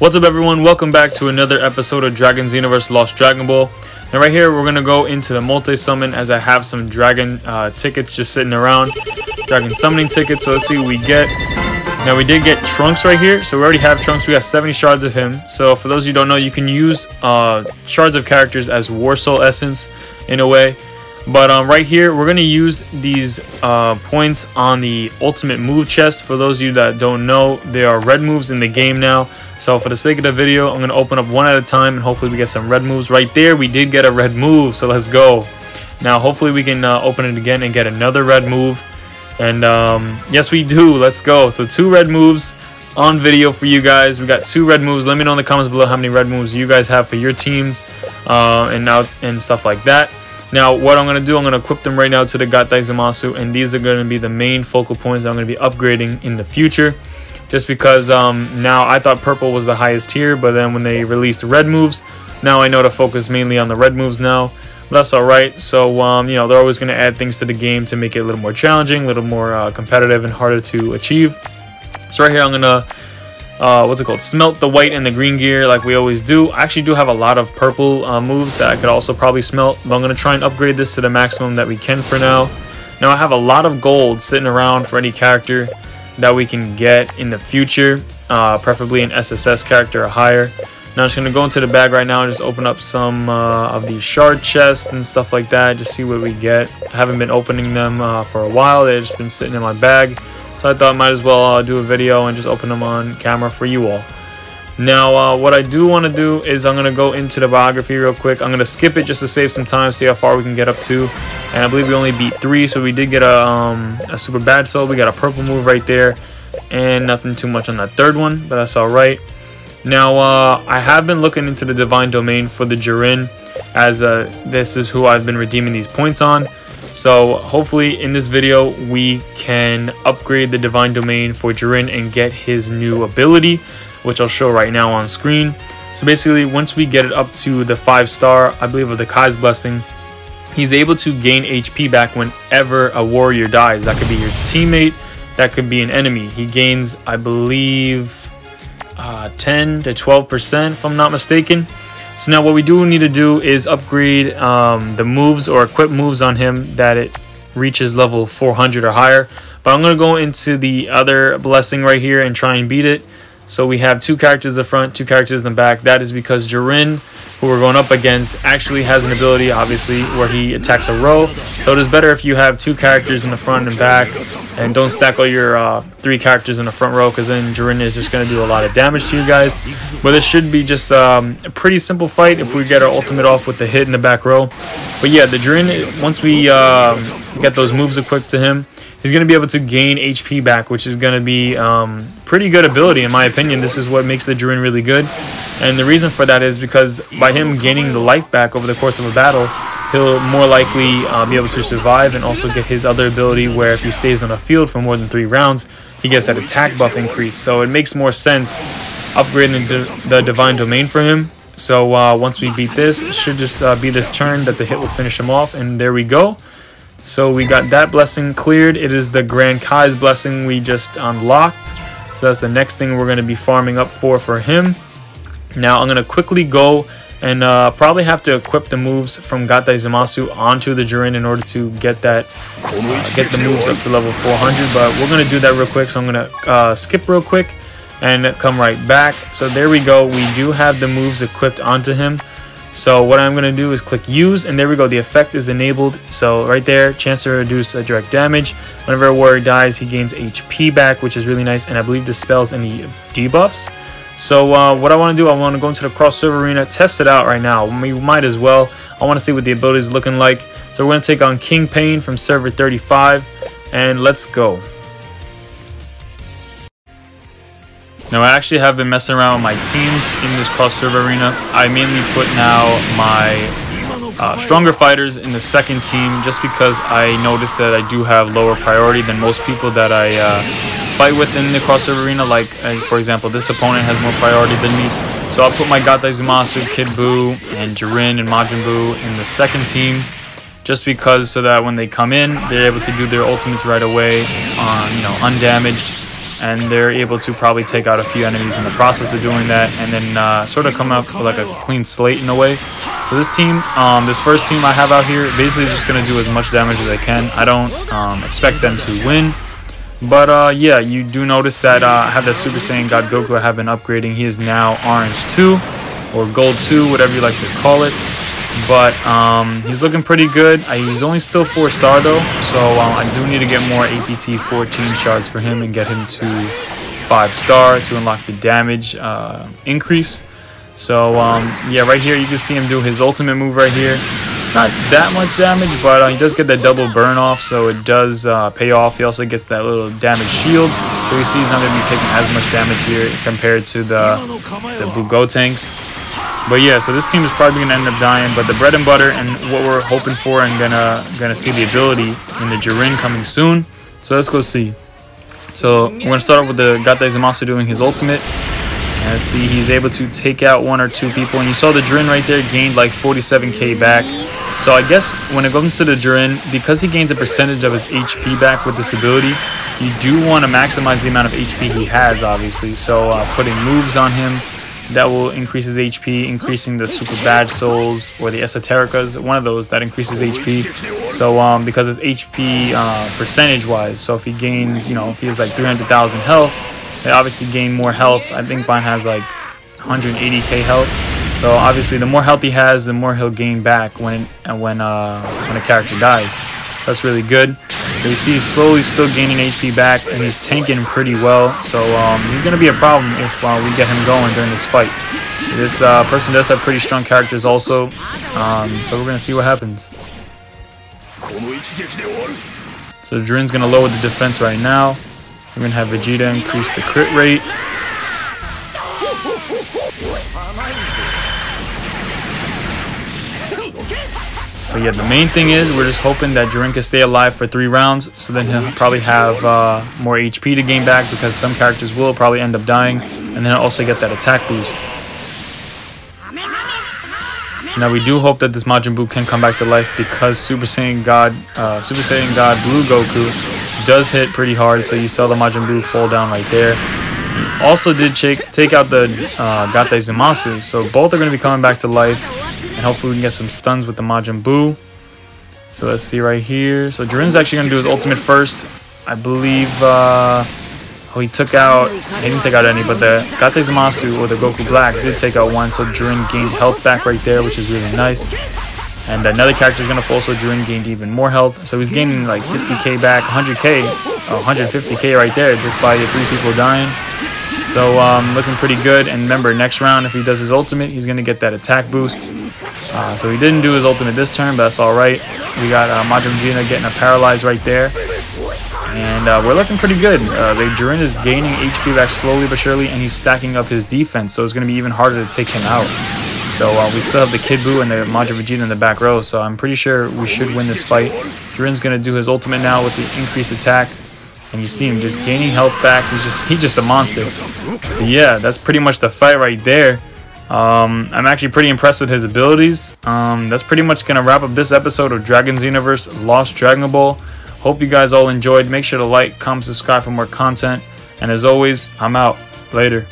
What's up everyone, welcome back to another episode of Dragon Universe Lost Dragon Ball. Now right here we're going to go into the multi-summon as I have some dragon uh, tickets just sitting around. Dragon summoning tickets, so let's see what we get. Now we did get Trunks right here, so we already have Trunks, we got 70 shards of him. So for those you don't know, you can use uh, shards of characters as War Soul Essence in a way. But um, right here, we're going to use these uh, points on the ultimate move chest. For those of you that don't know, there are red moves in the game now. So for the sake of the video, I'm going to open up one at a time and hopefully we get some red moves. Right there, we did get a red move, so let's go. Now, hopefully we can uh, open it again and get another red move. And um, yes, we do. Let's go. So two red moves on video for you guys. We got two red moves. Let me know in the comments below how many red moves you guys have for your teams uh, and now and stuff like that. Now, what I'm going to do, I'm going to equip them right now to the Gattai Zamasu, and these are going to be the main focal points I'm going to be upgrading in the future. Just because um, now I thought purple was the highest tier, but then when they released red moves, now I know to focus mainly on the red moves now. But that's alright. So, um, you know, they're always going to add things to the game to make it a little more challenging, a little more uh, competitive, and harder to achieve. So right here, I'm going to uh, what's it called? Smelt the white and the green gear like we always do. I actually do have a lot of purple uh, moves that I could also probably smelt, but I'm going to try and upgrade this to the maximum that we can for now. Now I have a lot of gold sitting around for any character that we can get in the future, uh, preferably an SSS character or higher. Now I'm just going to go into the bag right now and just open up some uh, of these shard chests and stuff like that, just see what we get. I haven't been opening them uh, for a while, they've just been sitting in my bag. So I thought I might as well uh, do a video and just open them on camera for you all. Now, uh, what I do want to do is I'm going to go into the biography real quick. I'm going to skip it just to save some time, see how far we can get up to. And I believe we only beat three, so we did get a, um, a super bad soul. We got a purple move right there. And nothing too much on that third one, but that's alright. Now, uh, I have been looking into the Divine Domain for the Jiren, as uh, this is who I've been redeeming these points on. So hopefully in this video we can upgrade the Divine Domain for Jiren and get his new ability, which I'll show right now on screen. So basically once we get it up to the 5 star, I believe of the Kai's Blessing, he's able to gain HP back whenever a warrior dies. That could be your teammate, that could be an enemy. He gains, I believe, uh, 10 to 12% if I'm not mistaken. So now what we do need to do is upgrade um, the moves or equip moves on him that it reaches level 400 or higher. But I'm going to go into the other blessing right here and try and beat it. So we have two characters in the front, two characters in the back. That is because Jiren who we're going up against actually has an ability, obviously, where he attacks a row. So it is better if you have two characters in the front and back, and don't stack all your uh, three characters in the front row, because then Jiren is just going to do a lot of damage to you guys. But this should be just um, a pretty simple fight if we get our ultimate off with the hit in the back row. But yeah, the Jiren, once we uh, get those moves equipped to him, he's going to be able to gain HP back, which is going to be um, pretty good ability in my opinion. This is what makes the Jiren really good. And the reason for that is because by him gaining the life back over the course of a battle, he'll more likely uh, be able to survive and also get his other ability where if he stays on the field for more than three rounds, he gets that attack buff increase. So it makes more sense upgrading the, the Divine Domain for him. So uh, once we beat this, it should just uh, be this turn that the hit will finish him off. And there we go. So we got that blessing cleared. It is the Grand Kai's blessing we just unlocked. So that's the next thing we're going to be farming up for for him. Now I'm going to quickly go and uh, probably have to equip the moves from Gattai Zamasu onto the Jiren in order to get that uh, get the moves up to level 400 but we're to do that real quick so I'm to uh, skip real quick and come right back. So there we go. We do have the moves equipped onto him. So what I'm to do is click use and there we go. The effect is enabled. So right there chance to reduce direct damage. Whenever a warrior dies he gains HP back which is really nice and I believe this spells any debuffs so uh, what I want to do, I want to go into the cross server arena, test it out right now. We might as well. I want to see what the ability is looking like. So we're going to take on King Pain from server 35, and let's go. Now I actually have been messing around with my teams in this cross server arena. I mainly put now my uh, stronger fighters in the second team just because I noticed that I do have lower priority than most people that I uh, fight within the cross server arena. Like, uh, for example, this opponent has more priority than me. So I'll put my Gattai Zamasu, Kid Buu, and Jiren and Majin Buu in the second team. Just because so that when they come in, they're able to do their ultimates right away on, you know, undamaged. and they're able to probably take out a few enemies in the process of doing that, and then uh, sort of come out with like a clean slate in a way. So this team, um, this first team I have out here, basically just gonna do as much damage as I can. I don't um, expect them to win. But uh, yeah, you do notice that uh, I have that Super Saiyan God Goku I have been upgrading. He is now Orange 2 or Gold 2, whatever you like to call it. But um, he's looking pretty good. I, he's only still 4 star though, so uh, I do need to get more APT 14 shards for him and get him to 5 star to unlock the damage uh, increase. So um, yeah, right here you can see him do his ultimate move right here not that much damage, but uh, he does get that double burn off, so it does uh, pay off. He also gets that little damage shield, so you see he's not going to be taking as much damage here compared to the, the Blue Gotenks. But yeah, so this team is probably going to end up dying, but the bread and butter and what we're hoping for and gonna gonna see the ability in the Jiren coming soon. So let's go see. So we're gonna start off with the Gattai Zamasu doing his ultimate. And let's see, he's able to take out one or two people. And you saw the Jiren right there gained like 47k back. So I guess when it comes to the Jiren, because he gains a percentage of his HP back with this ability, you do want to maximize the amount of HP he has, obviously. So uh, putting moves on him that will increase his HP, increasing the Super Bad Souls or the Esotericas, one of those that increases HP. So um, because it's HP uh, percentage-wise, so if he gains, you know, if he has like 300,000 health, they obviously gain more health. I think Mine has like 180k health. So obviously, the more health he has, the more he'll gain back when when uh, when a character dies. That's really good. So you see, he's slowly still gaining HP back, and he's tanking pretty well. So um, he's going to be a problem if uh, we get him going during this fight. This uh, person does have pretty strong characters also, um, so we're going to see what happens. So going to lower the defense right now. We're to have Vegeta increase the crit rate. But yeah, the main thing is we're just hoping that Jiren can stay alive for three rounds, so then he'll probably have uh, more HP to gain back because some characters will probably end up dying, and then also get that attack boost. So now we do hope that this Majin Buu can come back to life because Super Saiyan God, uh, Super Saiyan God Blue Goku does hit pretty hard, so you saw the Majin Buu fall down right there. He also did take, take out the uh, Gattai Zamasu, so both are going to be coming back to life. And hopefully we can get some stuns with the Majin Buu. So let's see right here. So Jiren's actually going to do his ultimate first. I believe, uh, oh, he took out, he didn't take out any, but the Gattai Zamasu or the Goku Black did take out one. So Jiren gained health back right there, which is really nice. And another character is going to fall, so Jiren gained even more health. So he's gaining like 50k back, 100k, oh, 150k right there just by the three people dying. So um, looking pretty good. And remember, next round, if he does his ultimate, he's going to get that attack boost. Uh, so he didn't do his ultimate this turn, but that's all right. We got uh, Vegeta getting a paralyzed right there. And uh, we're looking pretty good. Uh, the Jiren is gaining HP back slowly but surely, and he's stacking up his defense, so it's going to be even harder to take him out. So uh, we still have the Kid Buu and the Majin Vegeta in the back row, so I'm pretty sure we should win this fight. Jiren's going to do his ultimate now with the increased attack. And you see him just gaining health back. He's just he's just a monster. But yeah, that's pretty much the fight right there. Um, I'm actually pretty impressed with his abilities. Um, that's pretty much going to wrap up this episode of Dragon's Universe Lost Dragon Ball. Hope you guys all enjoyed. Make sure to like, comment, subscribe for more content. And as always, I'm out. Later.